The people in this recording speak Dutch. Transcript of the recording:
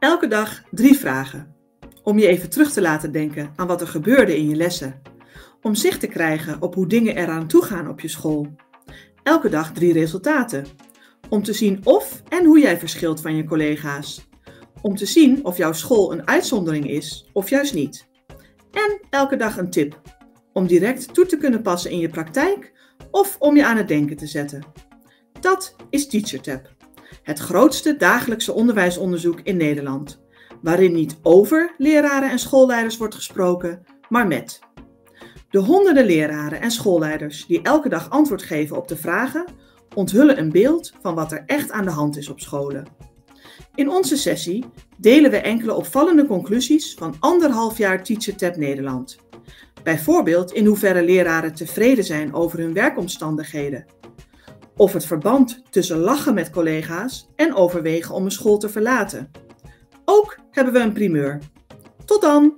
Elke dag drie vragen. Om je even terug te laten denken aan wat er gebeurde in je lessen. Om zicht te krijgen op hoe dingen eraan toe gaan op je school. Elke dag drie resultaten. Om te zien of en hoe jij verschilt van je collega's. Om te zien of jouw school een uitzondering is of juist niet. En elke dag een tip. Om direct toe te kunnen passen in je praktijk of om je aan het denken te zetten. Dat is TeacherTap. Het grootste dagelijkse onderwijsonderzoek in Nederland. Waarin niet over leraren en schoolleiders wordt gesproken, maar met. De honderden leraren en schoolleiders die elke dag antwoord geven op de vragen, onthullen een beeld van wat er echt aan de hand is op scholen. In onze sessie delen we enkele opvallende conclusies van anderhalf jaar TeacherTap Nederland. Bijvoorbeeld in hoeverre leraren tevreden zijn over hun werkomstandigheden. Of het verband tussen lachen met collega's en overwegen om een school te verlaten. Ook hebben we een primeur. Tot dan!